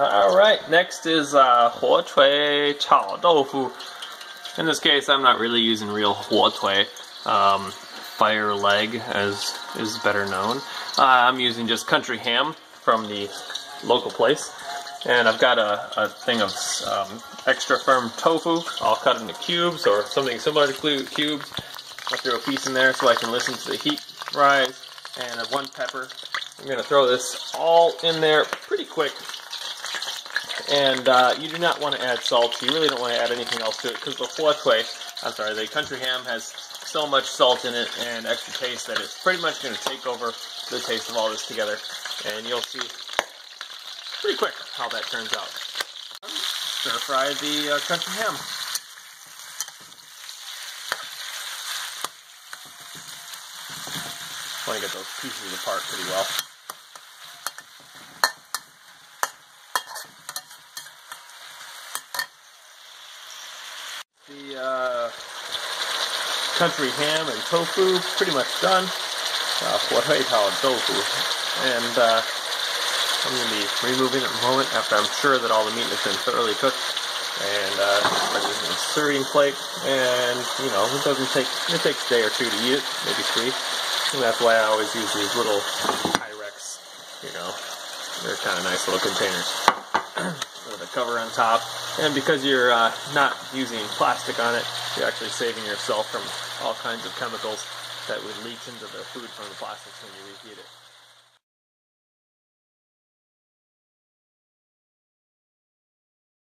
All right, next is uh, huo chui chao doufu. In this case, I'm not really using real huo chui, um, fire leg, as is better known. Uh, I'm using just country ham from the local place. And I've got a, a thing of um, extra firm tofu, all cut into cubes or something similar to cubes. I'll throw a piece in there so I can listen to the heat rise. And one pepper. I'm gonna throw this all in there pretty quick and uh, you do not want to add salt. You really don't want to add anything else to it because the huotui, I'm sorry, the country ham has so much salt in it and extra taste that it's pretty much going to take over the taste of all this together. And you'll see pretty quick how that turns out. Stir fry the uh, country ham. I want to get those pieces apart pretty well. The uh, country ham and tofu pretty much done. Uh, tofu. And uh, I'm going to be removing it in a moment after I'm sure that all the meat has been thoroughly cooked. And uh, in a serving plate. And, you know, it doesn't take, it takes a day or two to eat it, maybe three. And that's why I always use these little Pyrex, you know, they're kind of nice little containers. with a cover on top. And because you're uh, not using plastic on it, you're actually saving yourself from all kinds of chemicals that would leach into the food from the plastics when you reheat it.